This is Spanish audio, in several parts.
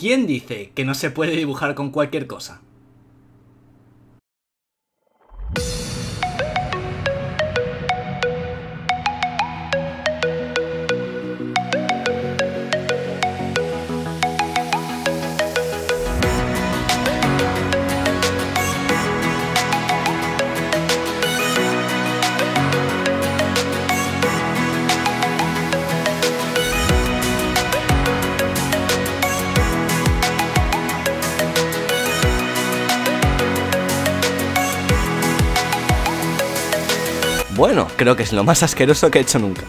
¿quién dice que no se puede dibujar con cualquier cosa? Creo que es lo más asqueroso que he hecho nunca.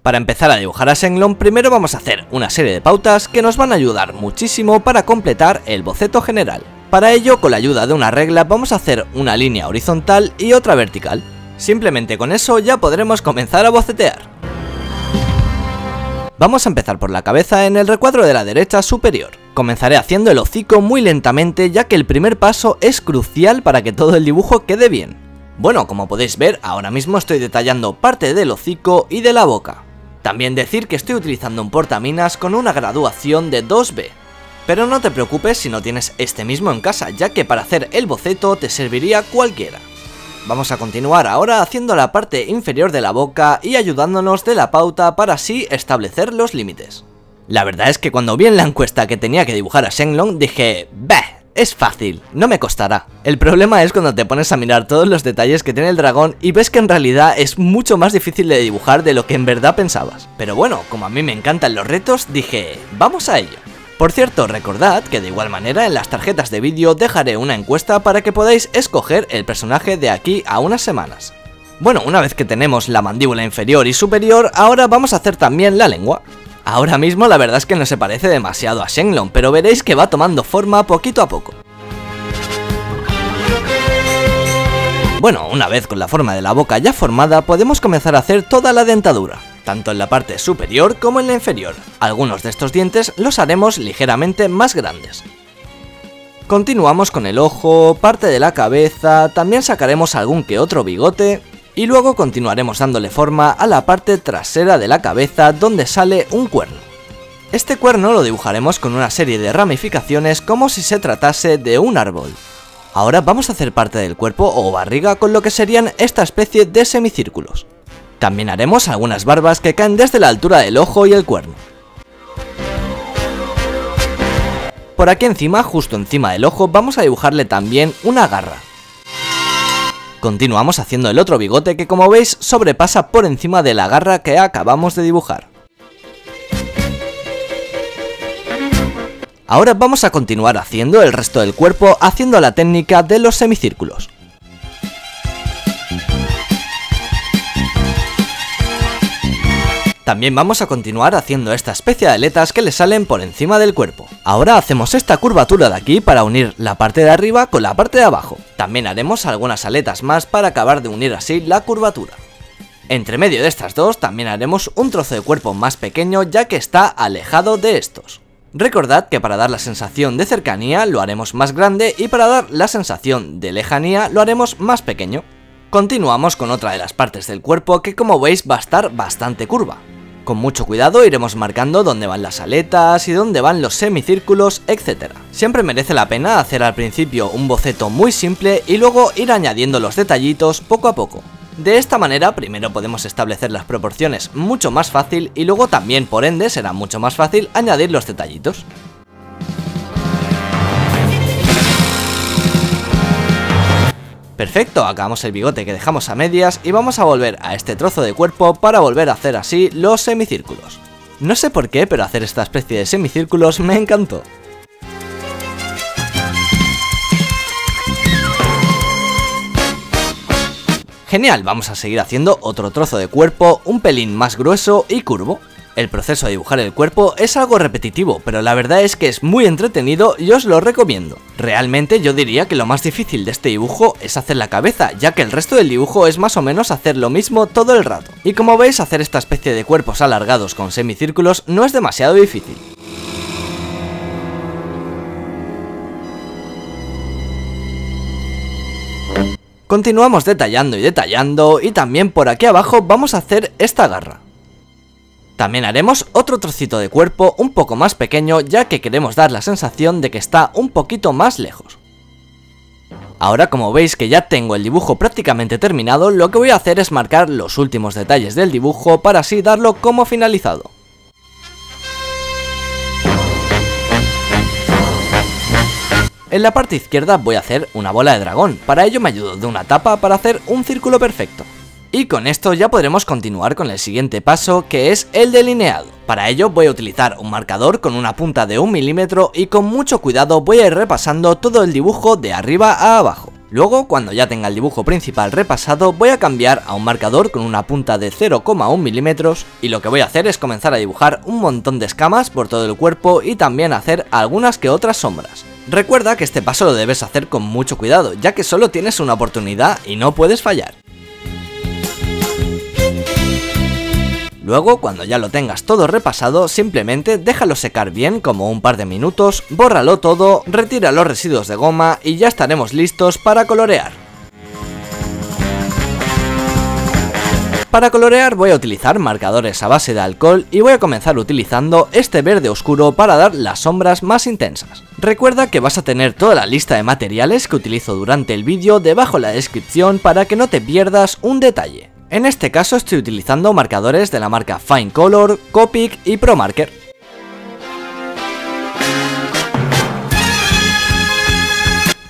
Para empezar a dibujar a Shenlong, primero vamos a hacer una serie de pautas que nos van a ayudar muchísimo para completar el boceto general. Para ello, con la ayuda de una regla, vamos a hacer una línea horizontal y otra vertical. Simplemente con eso ya podremos comenzar a bocetear. Vamos a empezar por la cabeza en el recuadro de la derecha superior. Comenzaré haciendo el hocico muy lentamente ya que el primer paso es crucial para que todo el dibujo quede bien. Bueno, como podéis ver, ahora mismo estoy detallando parte del hocico y de la boca. También decir que estoy utilizando un portaminas con una graduación de 2B. Pero no te preocupes si no tienes este mismo en casa, ya que para hacer el boceto te serviría cualquiera. Vamos a continuar ahora haciendo la parte inferior de la boca y ayudándonos de la pauta para así establecer los límites. La verdad es que cuando vi en la encuesta que tenía que dibujar a Shenlong dije, bah, es fácil, no me costará. El problema es cuando te pones a mirar todos los detalles que tiene el dragón y ves que en realidad es mucho más difícil de dibujar de lo que en verdad pensabas. Pero bueno, como a mí me encantan los retos, dije, vamos a ello. Por cierto, recordad que de igual manera en las tarjetas de vídeo dejaré una encuesta para que podáis escoger el personaje de aquí a unas semanas. Bueno, una vez que tenemos la mandíbula inferior y superior, ahora vamos a hacer también la lengua. Ahora mismo la verdad es que no se parece demasiado a Shenlong, pero veréis que va tomando forma poquito a poco. Bueno, una vez con la forma de la boca ya formada, podemos comenzar a hacer toda la dentadura, tanto en la parte superior como en la inferior. Algunos de estos dientes los haremos ligeramente más grandes. Continuamos con el ojo, parte de la cabeza, también sacaremos algún que otro bigote y luego continuaremos dándole forma a la parte trasera de la cabeza donde sale un cuerno. Este cuerno lo dibujaremos con una serie de ramificaciones como si se tratase de un árbol. Ahora vamos a hacer parte del cuerpo o barriga con lo que serían esta especie de semicírculos. También haremos algunas barbas que caen desde la altura del ojo y el cuerno. Por aquí encima, justo encima del ojo, vamos a dibujarle también una garra. Continuamos haciendo el otro bigote que como veis sobrepasa por encima de la garra que acabamos de dibujar. Ahora vamos a continuar haciendo el resto del cuerpo haciendo la técnica de los semicírculos. También vamos a continuar haciendo esta especie de aletas que le salen por encima del cuerpo. Ahora hacemos esta curvatura de aquí para unir la parte de arriba con la parte de abajo. También haremos algunas aletas más para acabar de unir así la curvatura. Entre medio de estas dos también haremos un trozo de cuerpo más pequeño ya que está alejado de estos. Recordad que para dar la sensación de cercanía lo haremos más grande y para dar la sensación de lejanía lo haremos más pequeño. Continuamos con otra de las partes del cuerpo que como veis va a estar bastante curva. Con mucho cuidado iremos marcando dónde van las aletas y dónde van los semicírculos, etc. Siempre merece la pena hacer al principio un boceto muy simple y luego ir añadiendo los detallitos poco a poco. De esta manera primero podemos establecer las proporciones mucho más fácil y luego también por ende será mucho más fácil añadir los detallitos. Perfecto, acabamos el bigote que dejamos a medias y vamos a volver a este trozo de cuerpo para volver a hacer así los semicírculos. No sé por qué, pero hacer esta especie de semicírculos me encantó. Genial, vamos a seguir haciendo otro trozo de cuerpo un pelín más grueso y curvo. El proceso de dibujar el cuerpo es algo repetitivo, pero la verdad es que es muy entretenido y os lo recomiendo. Realmente yo diría que lo más difícil de este dibujo es hacer la cabeza, ya que el resto del dibujo es más o menos hacer lo mismo todo el rato. Y como veis, hacer esta especie de cuerpos alargados con semicírculos no es demasiado difícil. Continuamos detallando y detallando y también por aquí abajo vamos a hacer esta garra. También haremos otro trocito de cuerpo un poco más pequeño ya que queremos dar la sensación de que está un poquito más lejos. Ahora como veis que ya tengo el dibujo prácticamente terminado, lo que voy a hacer es marcar los últimos detalles del dibujo para así darlo como finalizado. En la parte izquierda voy a hacer una bola de dragón, para ello me ayudo de una tapa para hacer un círculo perfecto. Y con esto ya podremos continuar con el siguiente paso que es el delineado. Para ello voy a utilizar un marcador con una punta de un milímetro y con mucho cuidado voy a ir repasando todo el dibujo de arriba a abajo. Luego, cuando ya tenga el dibujo principal repasado, voy a cambiar a un marcador con una punta de 0,1 milímetros y lo que voy a hacer es comenzar a dibujar un montón de escamas por todo el cuerpo y también hacer algunas que otras sombras. Recuerda que este paso lo debes hacer con mucho cuidado, ya que solo tienes una oportunidad y no puedes fallar. Luego, cuando ya lo tengas todo repasado, simplemente déjalo secar bien como un par de minutos, bórralo todo, retira los residuos de goma y ya estaremos listos para colorear. Para colorear voy a utilizar marcadores a base de alcohol y voy a comenzar utilizando este verde oscuro para dar las sombras más intensas. Recuerda que vas a tener toda la lista de materiales que utilizo durante el vídeo debajo la descripción para que no te pierdas un detalle. En este caso estoy utilizando marcadores de la marca Fine Color, Copic y ProMarker.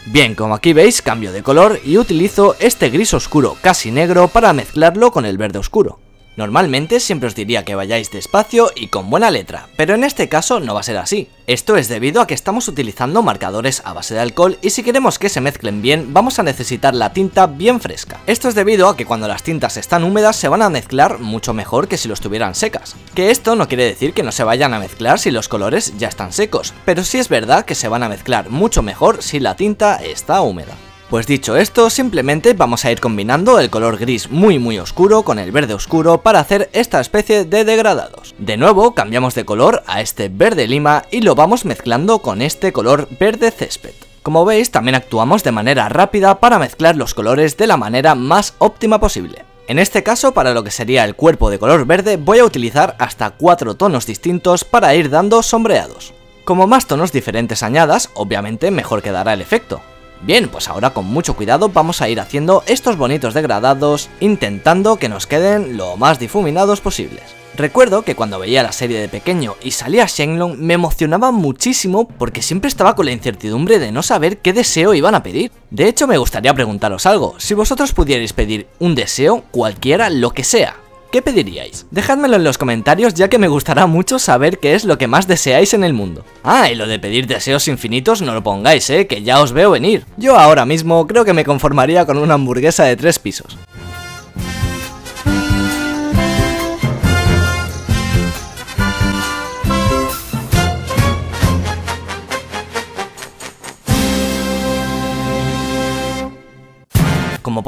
Bien, como aquí veis, cambio de color y utilizo este gris oscuro casi negro para mezclarlo con el verde oscuro. Normalmente siempre os diría que vayáis despacio y con buena letra, pero en este caso no va a ser así. Esto es debido a que estamos utilizando marcadores a base de alcohol y si queremos que se mezclen bien vamos a necesitar la tinta bien fresca. Esto es debido a que cuando las tintas están húmedas se van a mezclar mucho mejor que si lo estuvieran secas. Que esto no quiere decir que no se vayan a mezclar si los colores ya están secos, pero sí es verdad que se van a mezclar mucho mejor si la tinta está húmeda. Pues dicho esto, simplemente vamos a ir combinando el color gris muy muy oscuro con el verde oscuro para hacer esta especie de degradados. De nuevo, cambiamos de color a este verde lima y lo vamos mezclando con este color verde césped. Como veis, también actuamos de manera rápida para mezclar los colores de la manera más óptima posible. En este caso, para lo que sería el cuerpo de color verde, voy a utilizar hasta 4 tonos distintos para ir dando sombreados. Como más tonos diferentes añadas, obviamente mejor quedará el efecto. Bien, pues ahora con mucho cuidado vamos a ir haciendo estos bonitos degradados, intentando que nos queden lo más difuminados posibles. Recuerdo que cuando veía la serie de pequeño y salía Shenlong me emocionaba muchísimo porque siempre estaba con la incertidumbre de no saber qué deseo iban a pedir. De hecho me gustaría preguntaros algo, si vosotros pudierais pedir un deseo, cualquiera, lo que sea, ¿qué pediríais? Dejádmelo en los comentarios ya que me gustará mucho saber qué es lo que más deseáis en el mundo. Ah, y lo de pedir deseos infinitos no lo pongáis, eh, que ya os veo venir. Yo ahora mismo creo que me conformaría con una hamburguesa de tres pisos.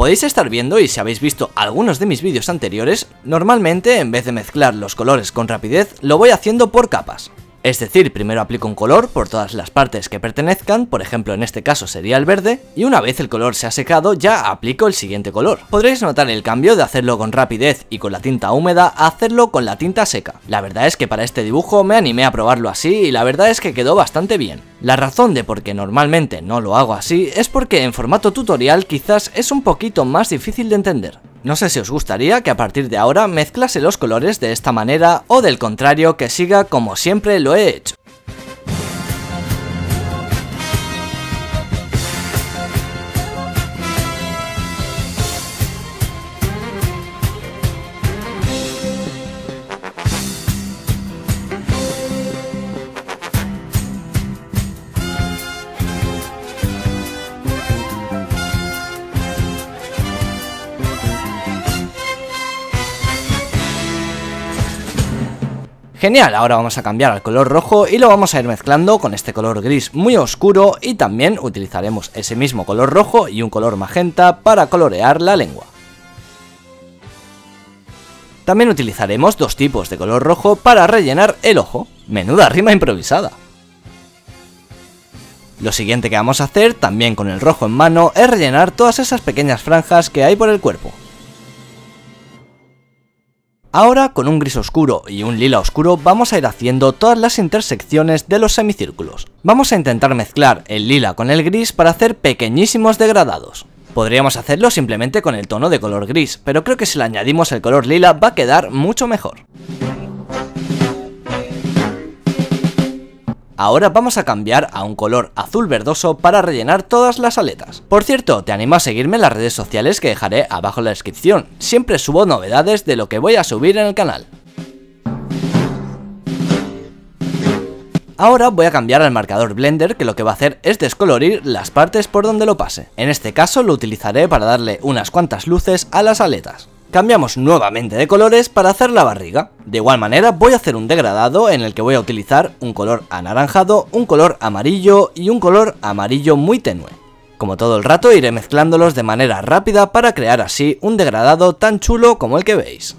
Podéis estar viendo y si habéis visto algunos de mis vídeos anteriores, normalmente en vez de mezclar los colores con rapidez, lo voy haciendo por capas. Es decir, primero aplico un color por todas las partes que pertenezcan, por ejemplo en este caso sería el verde, y una vez el color se ha secado ya aplico el siguiente color. Podréis notar el cambio de hacerlo con rapidez y con la tinta húmeda a hacerlo con la tinta seca. La verdad es que para este dibujo me animé a probarlo así y la verdad es que quedó bastante bien. La razón de por qué normalmente no lo hago así es porque en formato tutorial quizás es un poquito más difícil de entender. No sé si os gustaría que a partir de ahora mezclase los colores de esta manera o del contrario que siga como siempre lo he hecho. Genial, ahora vamos a cambiar al color rojo y lo vamos a ir mezclando con este color gris muy oscuro y también utilizaremos ese mismo color rojo y un color magenta para colorear la lengua. También utilizaremos dos tipos de color rojo para rellenar el ojo. Menuda rima improvisada. Lo siguiente que vamos a hacer, también con el rojo en mano, es rellenar todas esas pequeñas franjas que hay por el cuerpo. Ahora con un gris oscuro y un lila oscuro vamos a ir haciendo todas las intersecciones de los semicírculos. Vamos a intentar mezclar el lila con el gris para hacer pequeñísimos degradados. Podríamos hacerlo simplemente con el tono de color gris, pero creo que si le añadimos el color lila va a quedar mucho mejor. Ahora vamos a cambiar a un color azul verdoso para rellenar todas las aletas. Por cierto, te animo a seguirme en las redes sociales que dejaré abajo en la descripción. Siempre subo novedades de lo que voy a subir en el canal. Ahora voy a cambiar al marcador Blender que lo que va a hacer es descolorir las partes por donde lo pase. En este caso lo utilizaré para darle unas cuantas luces a las aletas. Cambiamos nuevamente de colores para hacer la barriga. De igual manera voy a hacer un degradado en el que voy a utilizar un color anaranjado, un color amarillo y un color amarillo muy tenue. Como todo el rato iré mezclándolos de manera rápida para crear así un degradado tan chulo como el que veis.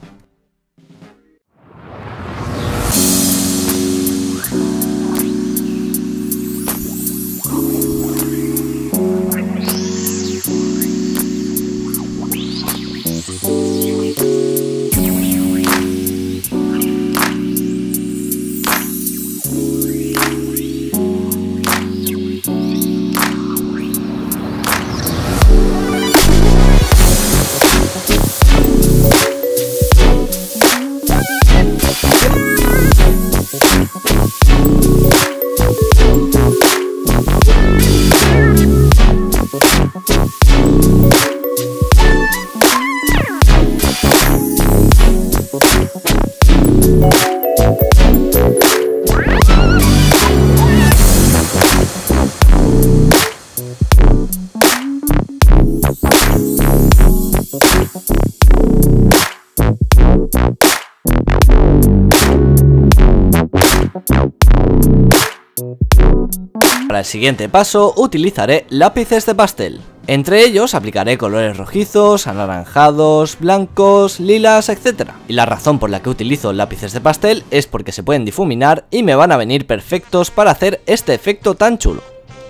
Para el siguiente paso utilizaré lápices de pastel. Entre ellos aplicaré colores rojizos, anaranjados, blancos, lilas, etc. Y la razón por la que utilizo lápices de pastel es porque se pueden difuminar y me van a venir perfectos para hacer este efecto tan chulo.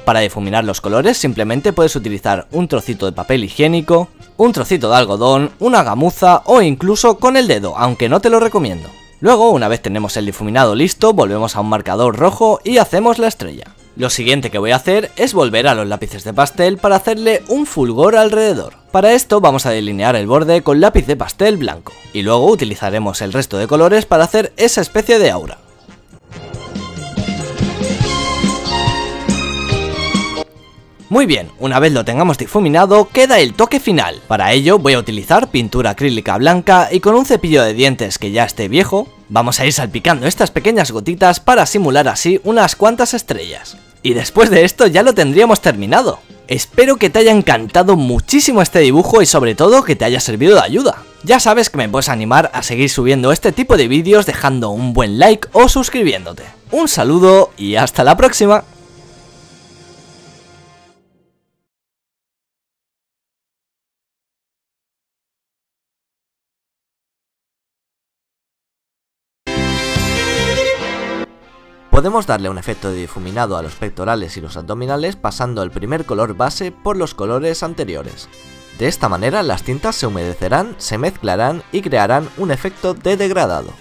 Para difuminar los colores simplemente puedes utilizar un trocito de papel higiénico, un trocito de algodón, una gamuza o incluso con el dedo, aunque no te lo recomiendo. Luego, una vez tenemos el difuminado listo, volvemos a un marcador rojo y hacemos la estrella. Lo siguiente que voy a hacer es volver a los lápices de pastel para hacerle un fulgor alrededor. Para esto vamos a delinear el borde con lápiz de pastel blanco, y luego utilizaremos el resto de colores para hacer esa especie de aura. Muy bien, una vez lo tengamos difuminado, queda el toque final. Para ello voy a utilizar pintura acrílica blanca y con un cepillo de dientes que ya esté viejo, vamos a ir salpicando estas pequeñas gotitas para simular así unas cuantas estrellas. Y después de esto ya lo tendríamos terminado. Espero que te haya encantado muchísimo este dibujo y sobre todo que te haya servido de ayuda. Ya sabes que me puedes animar a seguir subiendo este tipo de vídeos dejando un buen like o suscribiéndote. Un saludo y hasta la próxima. Podemos darle un efecto de difuminado a los pectorales y los abdominales pasando el primer color base por los colores anteriores. De esta manera las tintas se humedecerán, se mezclarán y crearán un efecto de degradado.